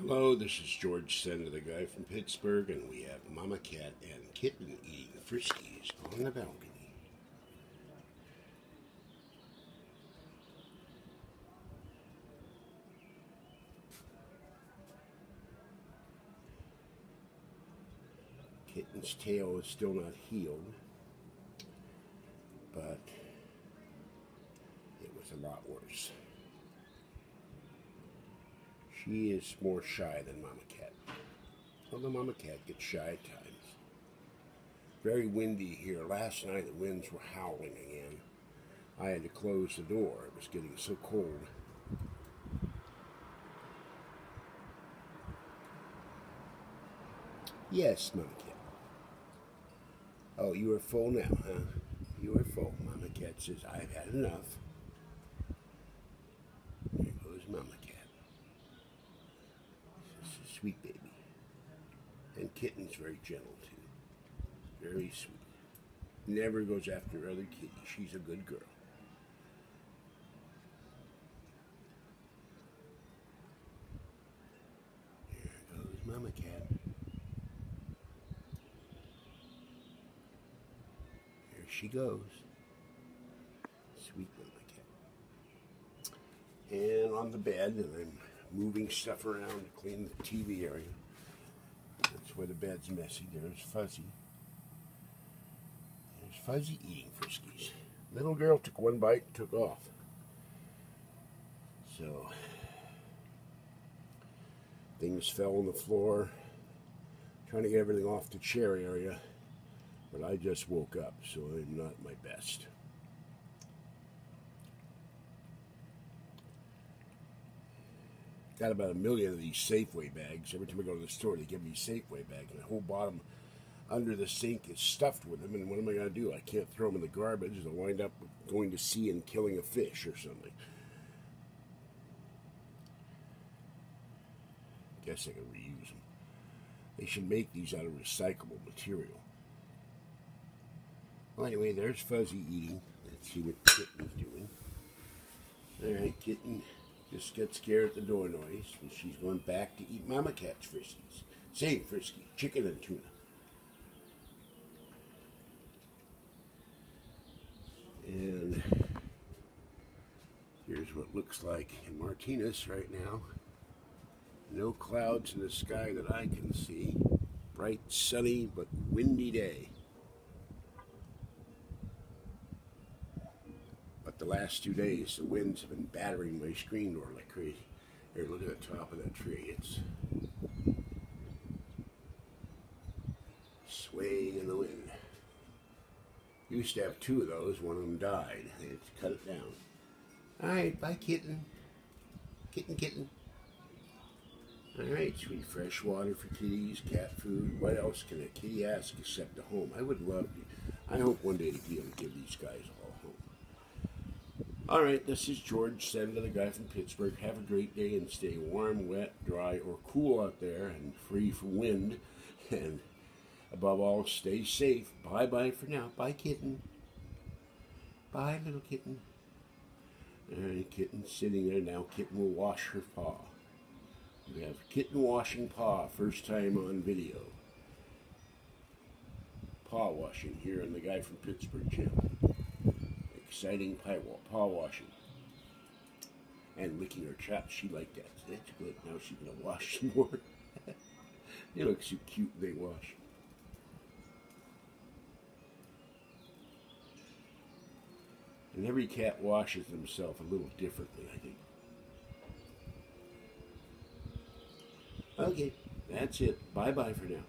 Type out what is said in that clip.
Hello, this is George Senda, the guy from Pittsburgh, and we have Mama Cat and Kitten eating Friskies on the balcony. Kitten's tail is still not healed, but it was a lot worse. She is more shy than Mama Cat. Although Mama Cat gets shy at times. Very windy here. Last night the winds were howling again. I had to close the door. It was getting so cold. Yes, Mama Cat. Oh, you are full now, huh? You are full. Mama Cat says, I've had enough. There goes Mama Cat. This is a sweet baby. And Kitten's very gentle, too. Very sweet. Never goes after other kitties. She's a good girl. There goes Mama Cat. There she goes. Sweet Mama Cat. And on the bed, and I'm moving stuff around to clean the TV area. That's where the bed's messy. There's Fuzzy. There's Fuzzy eating Friskies. Little girl took one bite and took off. So, things fell on the floor. Trying to get everything off the chair area. But I just woke up, so I'm not my best. Got about a million of these Safeway bags. Every time I go to the store, they give me a Safeway bag, and the whole bottom under the sink is stuffed with them. And what am I going to do? I can't throw them in the garbage. They'll wind up going to sea and killing a fish or something. Guess I can reuse them. They should make these out of recyclable material. Well, anyway, there's Fuzzy eating. Let's see what Kitten's doing. All right, Kitten just got scared at the door noise, and she's going back to eat Mama Cat's Friskies. Same Frisky, chicken and tuna. And here's what looks like in Martinez right now. No clouds in the sky that I can see. Bright, sunny, but windy day. The last two days, the winds have been battering my screen door like crazy. Here, look at the top of that tree. It's swaying in the wind. Used to have two of those. One of them died. They had to cut it down. All right, bye, kitten. Kitten, kitten. All right, sweet fresh water for kitties, cat food. What else can a kitty ask except a home? I would love to. I hope one day to be able to give these guys all home. All right, this is George Senda, the guy from Pittsburgh. Have a great day and stay warm, wet, dry, or cool out there and free from wind. And above all, stay safe. Bye bye for now. Bye, kitten. Bye, little kitten. All right, kitten sitting there now. Kitten will wash her paw. We have kitten washing paw, first time on video. Paw washing here on the guy from Pittsburgh channel. Exciting paw washing. And licking her chops, she liked that. So that's good. Now she's to wash some more. they look so cute they wash. And every cat washes themselves a little differently, I think. Okay, that's it. Bye bye for now.